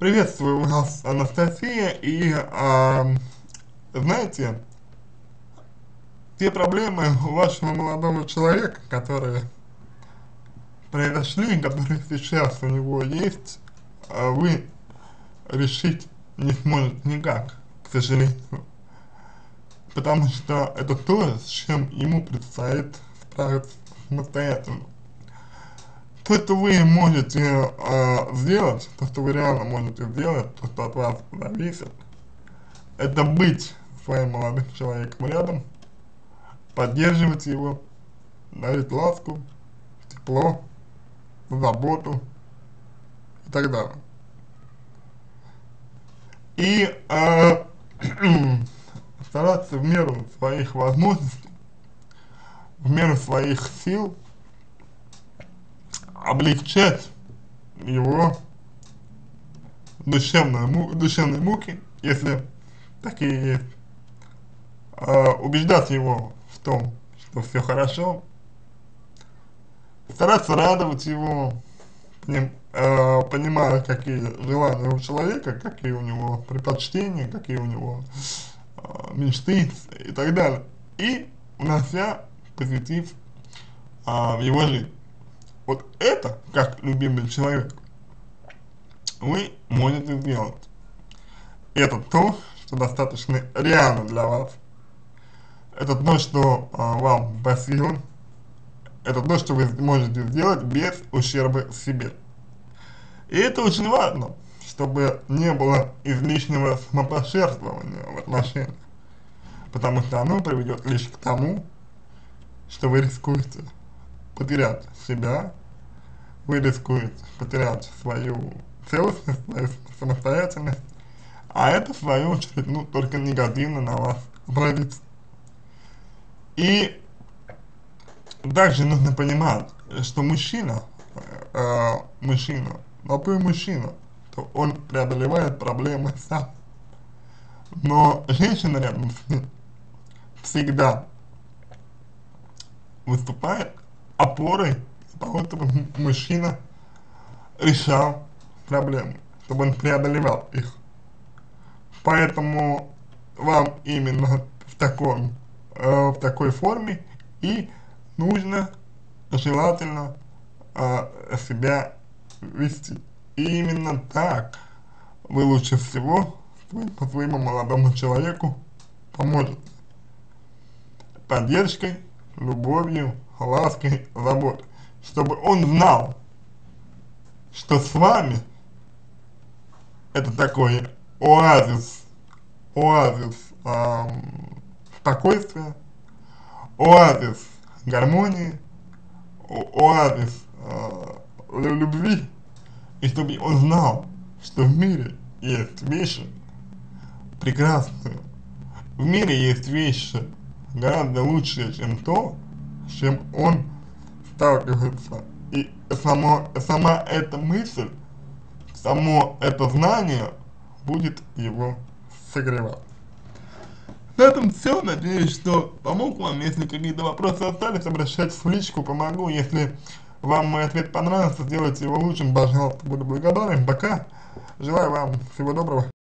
Приветствую вас, Анастасия, и, а, знаете, те проблемы у вашего молодого человека, которые произошли, которые сейчас у него есть, а вы решить не сможете никак, к сожалению. Потому что это то, с чем ему предстоит справиться самостоятельно то, что вы можете э, сделать, то, что вы реально можете сделать, то, что от вас зависит, это быть своим молодым человеком рядом, поддерживать его, дарить ласку, тепло, заботу и так далее. И э, стараться в меру своих возможностей, в меру своих сил облегчать его душевные, душевные муки, если такие есть, э, убеждать его в том, что все хорошо, стараться радовать его, поним, э, понимая, какие желания у человека, какие у него предпочтения, какие у него э, мечты и так далее, и унося позитив э, в его жизнь. Вот это, как любимый человек, вы можете сделать. Это то, что достаточно реально для вас. Это то, что а, вам по силам. Это то, что вы можете сделать без ущерба себе. И это очень важно, чтобы не было излишнего самопожертвования в отношениях. Потому что оно приведет лишь к тому, что вы рискуете потерять себя, вы рискуете потерять свою целостность, свою самостоятельность, а это в свою очередь, ну, только негативно на вас отразится. И также нужно понимать, что мужчина, э, мужчина, молодой мужчина, то он преодолевает проблемы сам. Но женщина рядом с ним всегда выступает опорой чтобы мужчина решал проблемы, чтобы он преодолевал их. Поэтому вам именно в таком, э, в такой форме и нужно желательно э, себя вести. И именно так вы лучше всего по своему молодому человеку поможете. Поддержкой, любовью, лаской, заботой, чтобы он знал, что с вами это такой оазис, оазис эм, спокойствия, оазис гармонии, оазис э, любви, и чтобы он знал, что в мире есть вещи прекрасные, в мире есть вещи гораздо лучшие, чем то, с чем он сталкивается. И само, сама эта мысль, само это знание будет его согревать. На этом все. Надеюсь, что помог вам. Если какие-то вопросы остались, обращайтесь в личку, помогу. Если вам мой ответ понравился, сделайте его лучшим, пожалуйста, буду благодарен. Пока. Желаю вам всего доброго.